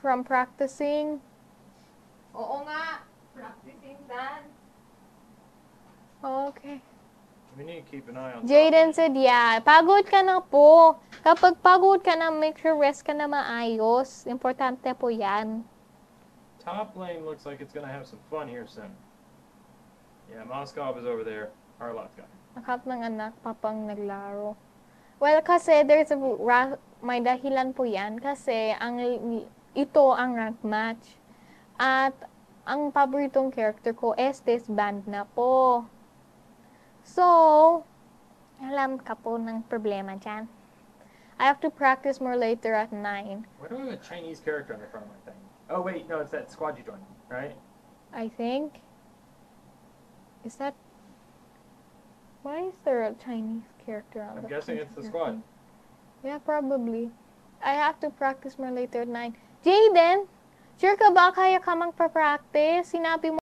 from practicing. Oo nga. Practicing that. Okay. We need to keep an eye on. Jaden said, yeah. Pagod ka na po. Kapag pagod ka na, make sure rest ka na maayos. Importante po yan. Top lane looks like it's gonna have some fun here soon. Yeah, Moskov is over there. Harlock guy. Nakap ng anak, papang naglaro. Well, kasi there's a ra- may dahilan po yan. Kasi ang ito ang rank match. At ang paboritong character ko, Estes band na po. So, alam ka po ng problema dyan. I have to practice more later at 9. Why do I have a Chinese character on the front of my thing? Oh wait, no, it's that squad you joined, right? I think. Is that... Why is there a Chinese character on I'm the guessing front it's the squad. thing? Yeah, probably. I have to practice more later at 9. Jaden! Sure ka ba kaya ka magpa-practice? Sinabi mo